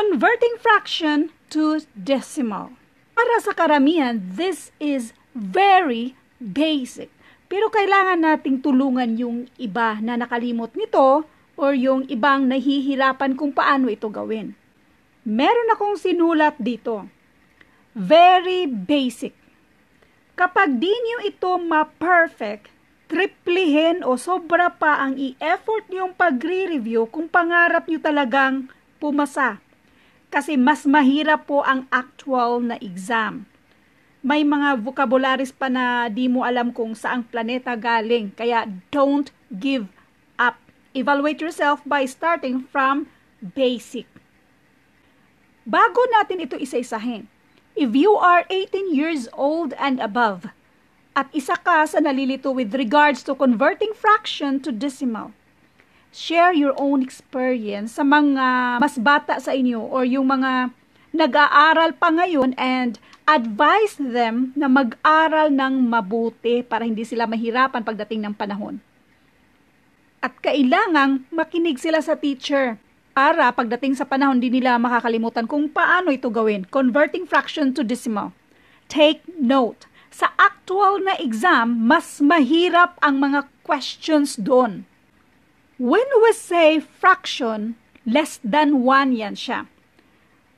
converting fraction to decimal. Para sa karamihan, this is very basic. Pero kailangan nating tulungan yung iba na nakalimot nito or yung ibang nahihirapan kung paano ito gawin. Meron akong sinulat dito. Very basic. Kapag di niyo ito ma-perfect, triplihin o sobra pa ang i-effort niyong pagre-review kung pangarap niyo talagang pumasa. Kasi mas mahirap po ang actual na exam may mga vocabularies pa na di mo alam kung saang planeta galing. Kaya don't give up. Evaluate yourself by starting from basic. Bago natin ito isa-isahin, if you are 18 years old and above, at isa ka sa nalilito with regards to converting fraction to decimal, share your own experience sa mga mas bata sa inyo or yung mga nag-aaral pa ngayon and advise them na mag-aral ng mabuti para hindi sila mahirapan pagdating ng panahon. At kailangang makinig sila sa teacher para pagdating sa panahon di nila makakalimutan kung paano ito gawin. Converting fraction to decimal. Take note. Sa actual na exam, mas mahirap ang mga questions doon. When we say fraction, less than 1 yan siya.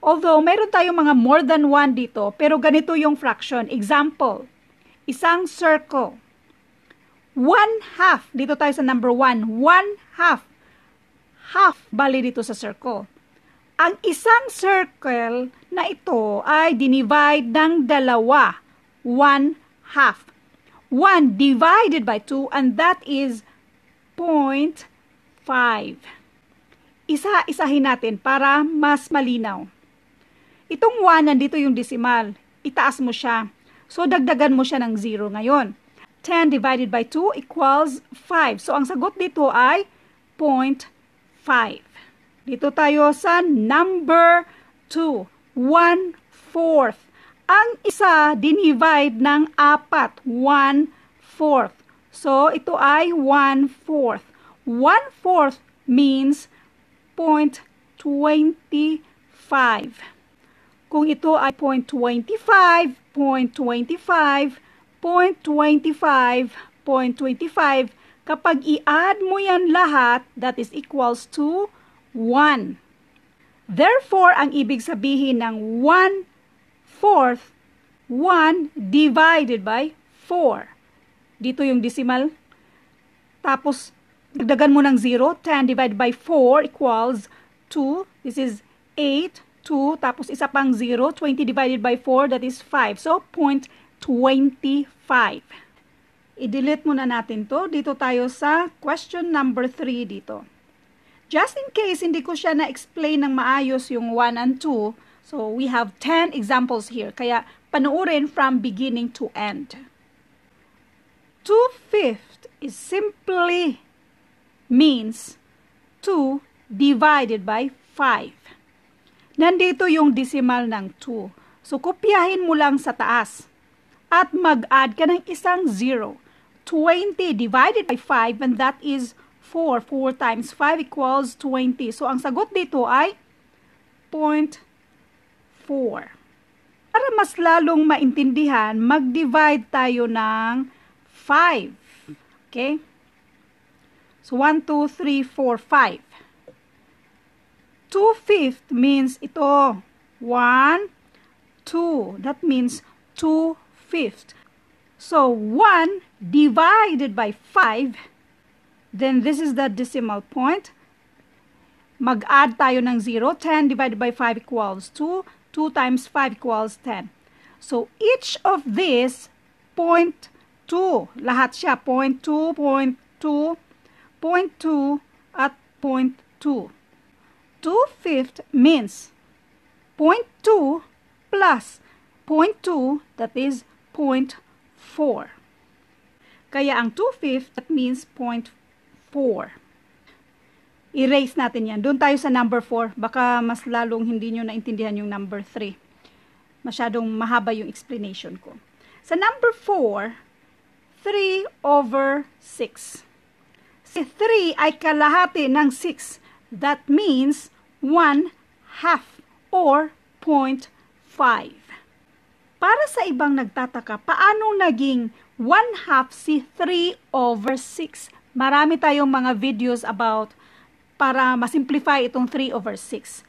Although, meron tayong mga more than one dito, pero ganito yung fraction. Example, isang circle. One half, dito tayo sa number one, one half. Half, bali dito sa circle. Ang isang circle na ito ay dinivide ng dalawa. One half. One divided by two, and that is 0.5. Isa-isahin natin para mas malinaw. Itong 1, nandito yung decimal. Itaas mo siya. So, dagdagan mo siya ng 0 ngayon. 10 divided by 2 equals 5. So, ang sagot dito ay 0.5. Dito tayo sa number 2. 1 fourth. Ang isa, dinivide ng apat. 1 fourth. So, ito ay 1 fourth. 1 fourth means 0.25. Kung ito ay 0.25, 0.25, 0.25, 0.25, kapag i-add mo yan lahat, that is equals to 1. Therefore, ang ibig sabihin ng 1 fourth, 1 divided by 4. Dito yung decimal. Tapos, dagdagan mo ng 0. 10 divided by 4 equals 2. This is 8. 2, tapos isa pang 0, 20 divided by 4, that is 5. So, 0.25. I-delete muna natin to. Dito tayo sa question number 3 dito. Just in case hindi ko siya na-explain ng maayos yung 1 and 2, so we have 10 examples here. Kaya panuorin from beginning to end. 2 fifth is simply means 2 divided by 5. Nandito yung decimal ng 2. So, kopyahin mo lang sa taas. At mag-add ka ng isang 0. 20 divided by 5 and that is 4. 4 times 5 equals 20. So, ang sagot dito ay 0.4. Para mas lalong maintindihan, mag-divide tayo ng 5. Okay? So, 1, 2, 3, 4, 5. 2 fifth means ito. 1, 2. That means 2 fifth. So, 1 divided by 5, then this is the decimal point. Mag-add tayo ng 0. 10 divided by 5 equals 2. 2 times 5 equals 10. So, each of this, 0.2. Lahat siya, 0.2, 0.2, 0.2, at 0.2. 2 fifth means 0.2 plus 0.2 that is 0.4. Kaya ang 2 fifth that means 0.4. Erase natin yan. Doon tayo sa number 4. Baka mas lalong hindi nyo naintindihan yung number 3. Masyadong mahaba yung explanation ko. Sa number 4, 3 over 6. Si 3 ay kalahati ng 6. That means 1 half or 0.5. Para sa ibang nagtataka, paano naging 1 half si 3 over 6? Marami tayong mga videos about para masimplify itong 3 over 6.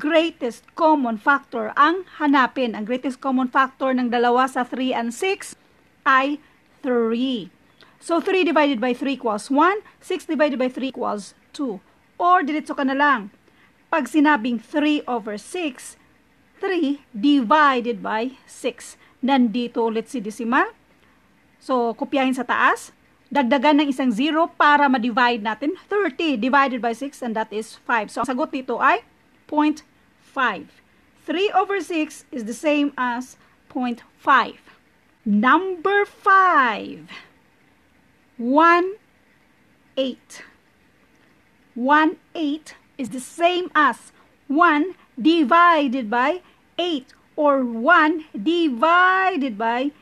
Greatest common factor ang hanapin. Ang greatest common factor ng dalawa sa 3 and 6 ay 3. So, 3 divided by 3 equals 1. 6 divided by 3 equals 2. Or, diretso ka na lang. Pag sinabing 3 over 6, 3 divided by 6. Nandito ulit si decimal. So, kopyahin sa taas. Dagdagan ng isang 0 para ma-divide natin. 30 divided by 6 and that is 5. So, ang sagot dito ay 0.5. 3 over 6 is the same as 0.5. Number 5. 1, 8. 1 8 is the same as 1 divided by 8 or 1 divided by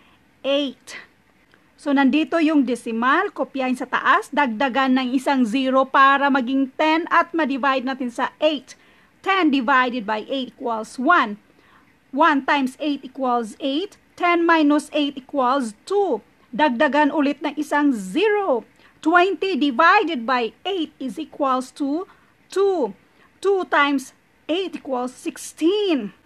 8. So, nandito yung decimal, kopyahin sa taas, dagdagan ng isang 0 para maging 10 at ma-divide natin sa 8. 10 divided by 8 equals 1. 1 times 8 equals 8. 10 minus 8 equals 2. Dagdagan ulit ng isang 0. 20 divided by 8 is equals to 2. 2 times 8 equals 16.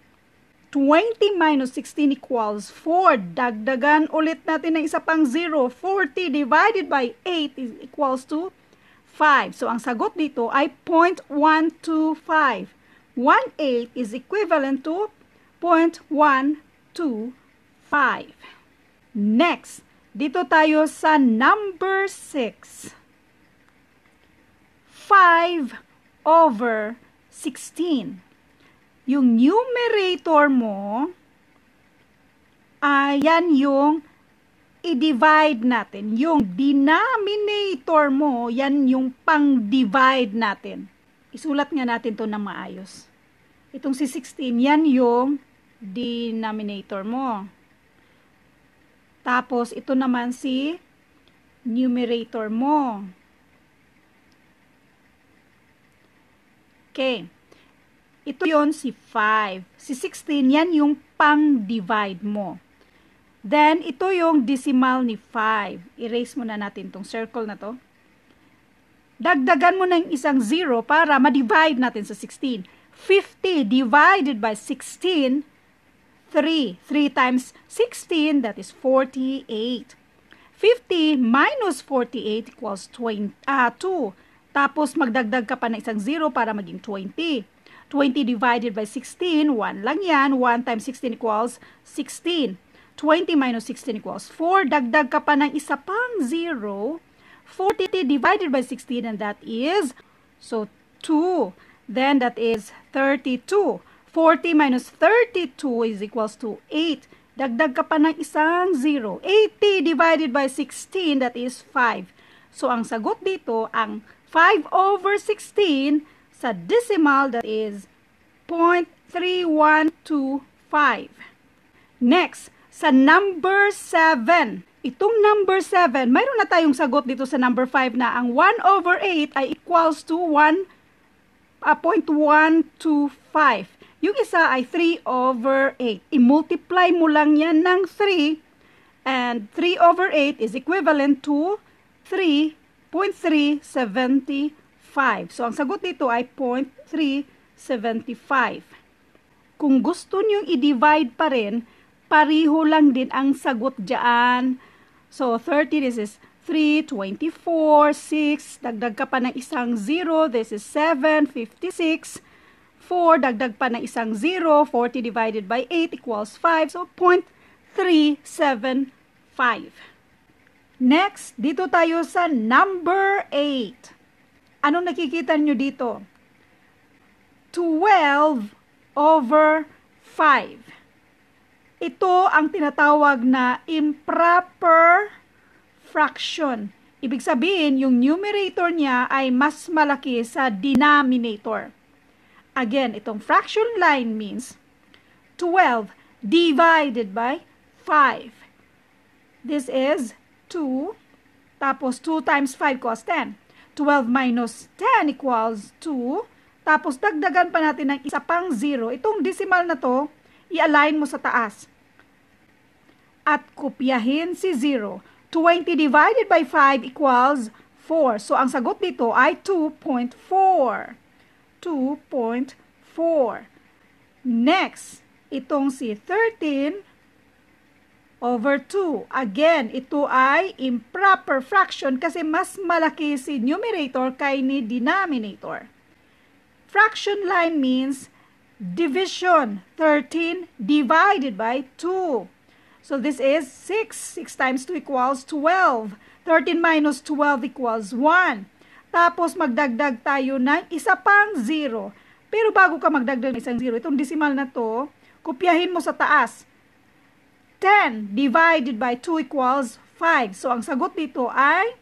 20 minus 16 equals 4. Dagdagan ulit natin ng isa pang 0. 40 divided by 8 is equals to 5. So, ang sagot dito ay 0.125. 1.8 is equivalent to 0.125. Next, dito tayo sa number 6. 5 over 16. Yung numerator mo, ayan yung i-divide natin. Yung denominator mo, yan yung pang-divide natin. Isulat nga natin to ng maayos. Itong si 16, yan yung denominator mo. Tapos, ito naman si numerator mo. Okay. Ito yon si 5. Si 16, yan yung pang-divide mo. Then, ito yung decimal ni 5. Erase muna natin tong circle na to. Dagdagan mo ng isang 0 para ma-divide natin sa 16. 50 divided by 16, 3. 3 times 16, that is 48. 50 minus 48 equals 20, uh, 2. Tapos, magdagdag ka pa ng isang 0 para maging 20. 20 divided by 16, 1 lang yan. 1 times 16 equals 16. 20 minus 16 equals 4. Dagdag ka pa ng isa pang 0. 40 divided by 16 and that is, so 2. Then that is 32. 40 minus 32 is equals to 8. Dagdag ka pa ng isang 0. 80 divided by 16, that is 5. So, ang sagot dito, ang 5 over 16 sa decimal that is 0.3125. Next, sa number 7. Itong number 7, mayroon na tayong sagot dito sa number 5 na ang 1 over 8 ay equals to 1 uh, 0.125. Yung isa ay 3 over 8. I-multiply mo lang yan ng 3 and 3 over 8 is equivalent to 3 0.375. So, ang sagot dito ay 0.375. Kung gusto nyo i-divide pa rin, pariho lang din ang sagot dyan. So, 30, this is 3, 24, 6, dagdag ka pa ng isang 0, this is 7, 56, 4, dagdag pa ng isang 0, 40 divided by 8 equals 5, so 0.375. Next, dito tayo sa number 8. Anong nakikita nyo dito? 12 over 5. Ito ang tinatawag na improper fraction. Ibig sabihin, yung numerator niya ay mas malaki sa denominator. Again, itong fraction line means 12 divided by 5. This is 2. Tapos 2 times 5 equals 10. 12 minus 10 equals 2. Tapos dagdagan pa natin ng isa pang 0. Itong decimal na to, i-align mo sa taas. At kopyahin si 0. 20 divided by 5 equals 4. So, ang sagot dito ay 2.4. 2.4. Next, itong si 13 over 2. Again, ito ay improper fraction kasi mas malaki si numerator kay ni denominator. Fraction line means division. 13 divided by 2. So this is 6. 6 times 2 equals 12. 13 minus 12 equals 1. Tapos magdagdag tayo ng isa pang 0. Pero bago ka magdagdag ng isang 0, itong decimal na to, kopyahin mo sa taas. 10 divided by 2 equals 5. So, ang sagot dito ay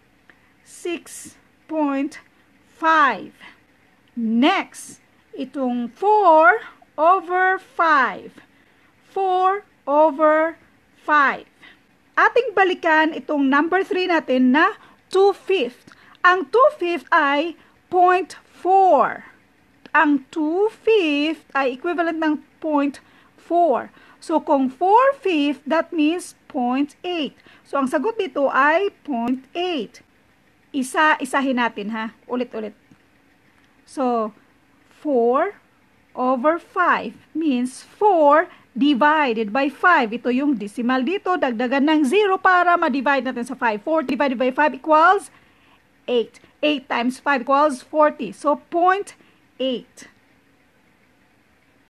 6.5. Next, itong 4 over 5. 4 over 5. Ating balikan itong number 3 natin na 2 fifth. Ang 2 fifth ay 0.4. Ang 2 fifth ay equivalent ng 0.4. So, kung 4 fifth, that means 0.8. So, ang sagot dito ay 0.8. Isa-isahin natin ha. Ulit-ulit. So, 4 over 5 means 4 divided by 5. Ito yung decimal dito. Dagdagan ng 0 para ma-divide natin sa 5. 4 divided by 5 equals 8. 8 times 5 equals 40. So, 0.8.